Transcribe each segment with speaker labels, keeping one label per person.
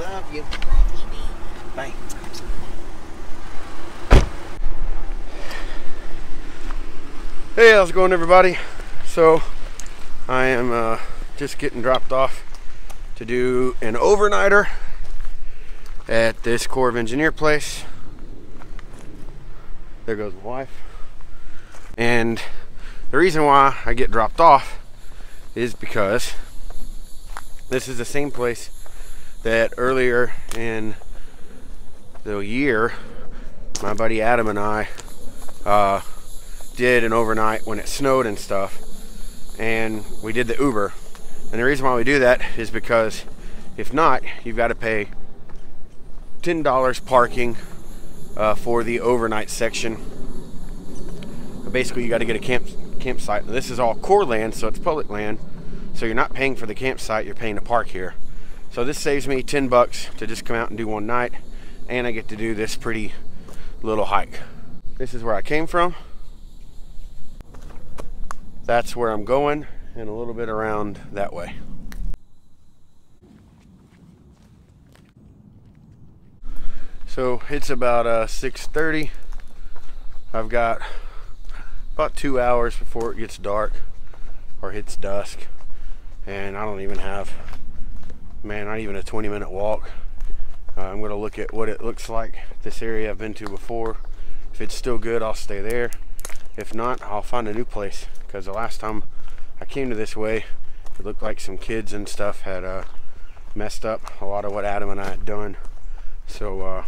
Speaker 1: Love you. Bye.
Speaker 2: Hey, how's it going, everybody? So, I am uh, just getting dropped off to do an overnighter at this Corps of Engineer place. There goes my wife. And the reason why I get dropped off is because this is the same place that earlier in the year, my buddy Adam and I uh, did an overnight when it snowed and stuff. And we did the Uber. And the reason why we do that is because if not, you've got to pay $10 parking uh, for the overnight section. But basically, you got to get a camp campsite. Now, this is all Corps land, so it's public land. So you're not paying for the campsite, you're paying to park here. So this saves me 10 bucks to just come out and do one night. And I get to do this pretty little hike. This is where I came from. That's where I'm going and a little bit around that way. So it's about uh, 6.30. I've got about two hours before it gets dark or hits dusk. And I don't even have, man, not even a 20 minute walk. Uh, I'm gonna look at what it looks like, this area I've been to before. If it's still good, I'll stay there. If not, I'll find a new place. Because the last time I came to this way, it looked like some kids and stuff had uh, messed up a lot of what Adam and I had done. So uh,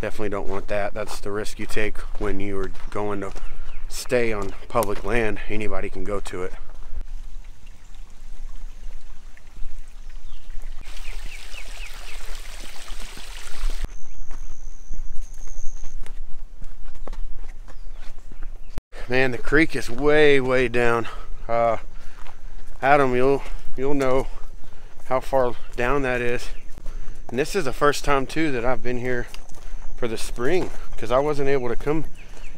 Speaker 2: definitely don't want that. That's the risk you take when you are going to stay on public land. Anybody can go to it. Man, the creek is way, way down. Uh, Adam, you'll you'll know how far down that is. And this is the first time too that I've been here for the spring because I wasn't able to come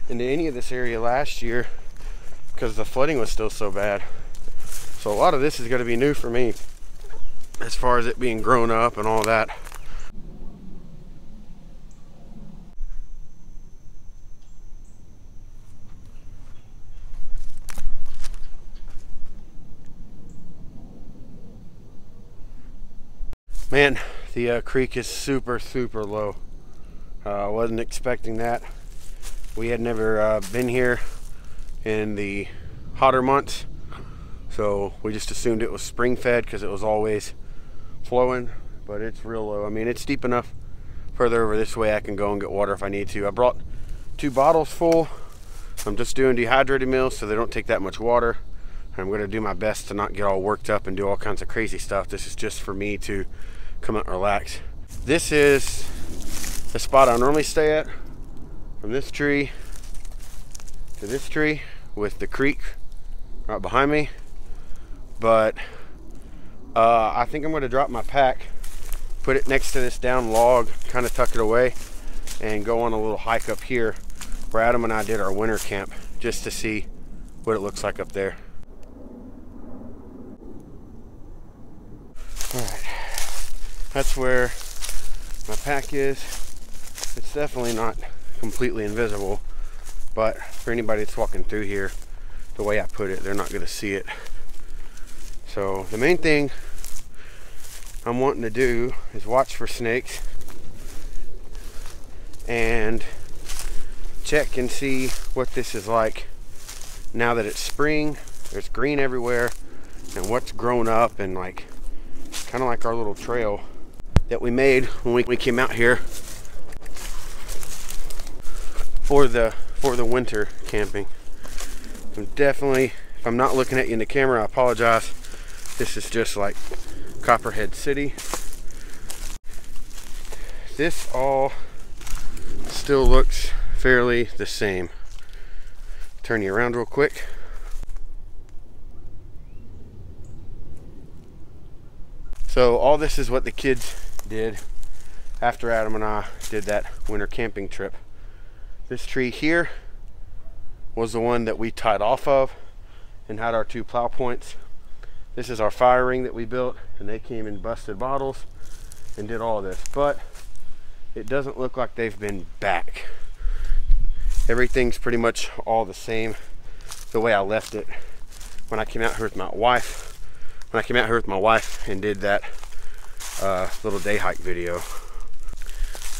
Speaker 2: into any of this area last year because the flooding was still so bad. So a lot of this is going to be new for me as far as it being grown up and all that. Man, the uh, creek is super, super low. Uh, I uh, wasn't expecting that. We had never uh, been here in the hotter months, so we just assumed it was spring fed because it was always flowing, but it's real low. I mean, it's deep enough further over this way I can go and get water if I need to. I brought two bottles full. I'm just doing dehydrated meals so they don't take that much water. I'm going to do my best to not get all worked up and do all kinds of crazy stuff. This is just for me to come out and relax. This is the spot I normally stay at from this tree to this tree with the creek right behind me. But uh, I think I'm going to drop my pack, put it next to this down log, kind of tuck it away, and go on a little hike up here where Adam and I did our winter camp just to see what it looks like up there. All right that's where my pack is. It's definitely not completely invisible, but for anybody that's walking through here, the way I put it, they're not gonna see it. So the main thing I'm wanting to do is watch for snakes and check and see what this is like now that it's spring. There's green everywhere and what's grown up and like kind of like our little trail that we made when we, we came out here for the for the winter camping. I'm definitely, if I'm not looking at you in the camera, I apologize. This is just like Copperhead City. This all still looks fairly the same. Turn you around real quick. So all this is what the kids did after Adam and I did that winter camping trip. This tree here was the one that we tied off of and had our two plow points. This is our fire ring that we built and they came in busted bottles and did all this, but it doesn't look like they've been back. Everything's pretty much all the same the way I left it when I came out here with my wife. When I came out here with my wife and did that uh, little day hike video.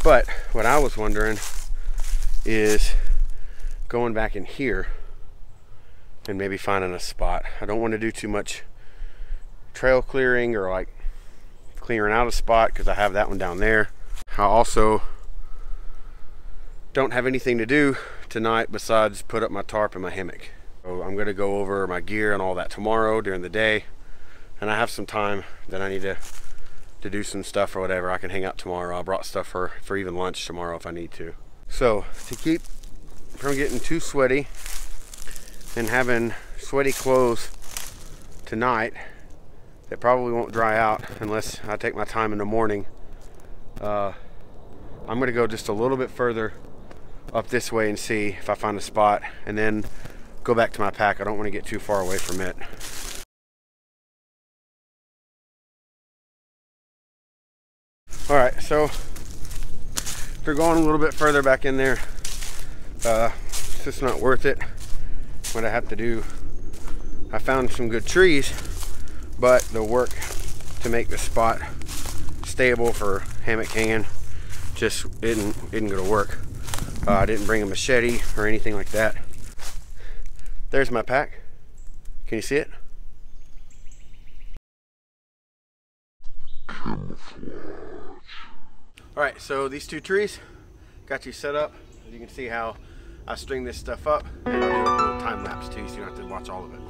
Speaker 2: But what I was wondering is going back in here and maybe finding a spot. I don't want to do too much trail clearing or like clearing out a spot because I have that one down there. I also don't have anything to do tonight besides put up my tarp and my hammock. So I'm going to go over my gear and all that tomorrow during the day. And I have some time that I need to to do some stuff or whatever. I can hang out tomorrow. I brought stuff for, for even lunch tomorrow if I need to. So to keep from getting too sweaty and having sweaty clothes tonight that probably won't dry out unless I take my time in the morning. Uh, I'm gonna go just a little bit further up this way and see if I find a spot and then go back to my pack. I don't want to get too far away from it. All right, so you're going a little bit further back in there, uh, it's just not worth it. What I have to do, I found some good trees, but the work to make the spot stable for hammock hanging just isn't, isn't gonna work. Uh, I didn't bring a machete or anything like that. There's my pack. Can you see it? All right, so these two trees got you set up. You can see how I string this stuff up and I'll do a time lapse too so you don't have to watch all of it.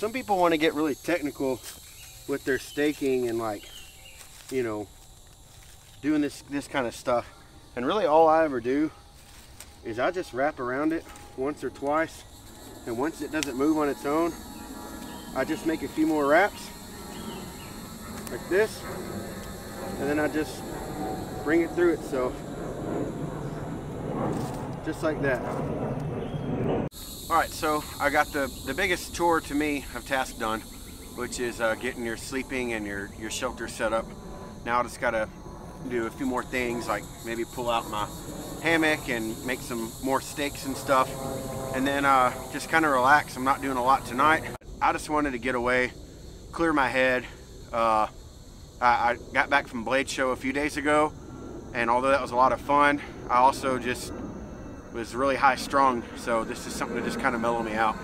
Speaker 2: Some people want to get really technical with their staking and like, you know, doing this, this kind of stuff. And really all I ever do is I just wrap around it once or twice. And once it doesn't move on its own, I just make a few more wraps like this. And then I just bring it through itself. Just like that. All right, so I got the, the biggest chore to me of task done, which is uh, getting your sleeping and your, your shelter set up. Now I just gotta do a few more things, like maybe pull out my hammock and make some more stakes and stuff. And then uh, just kind of relax. I'm not doing a lot tonight. I just wanted to get away, clear my head. Uh, I, I got back from Blade Show a few days ago, and although that was a lot of fun, I also just was really high strung. So this is something to just kind of mellow me out.